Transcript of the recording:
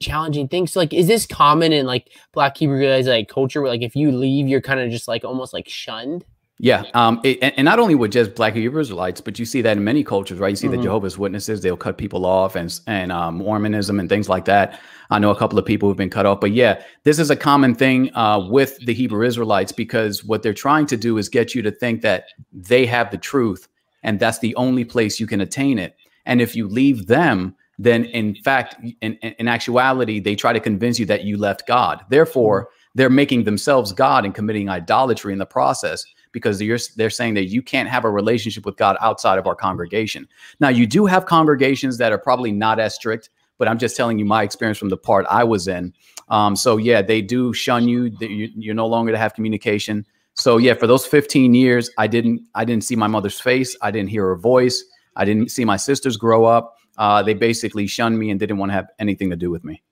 challenging things. So, like, is this common in like Black Hebrew guys like culture? Where like if you leave, you're kind of just like almost like shunned. Yeah, um, it, and not only with just Black Hebrew Israelites, but you see that in many cultures, right? You see mm-hmm. the Jehovah's Witnesses; they'll cut people off, and and um, Mormonism and things like that. I know a couple of people who've been cut off, but yeah, this is a common thing uh, with the Hebrew Israelites because what they're trying to do is get you to think that they have the truth, and that's the only place you can attain it. And if you leave them, then in fact, in, in actuality, they try to convince you that you left God. Therefore, mm-hmm. they're making themselves God and committing idolatry in the process because they're, they're saying that you can't have a relationship with God outside of our congregation. Now, you do have congregations that are probably not as strict, but I'm just telling you my experience from the part I was in. Um, so yeah, they do shun you. You're no longer to have communication. So yeah, for those 15 years, I didn't I didn't see my mother's face. I didn't hear her voice. I didn't see my sisters grow up. Uh, they basically shunned me and didn't want to have anything to do with me.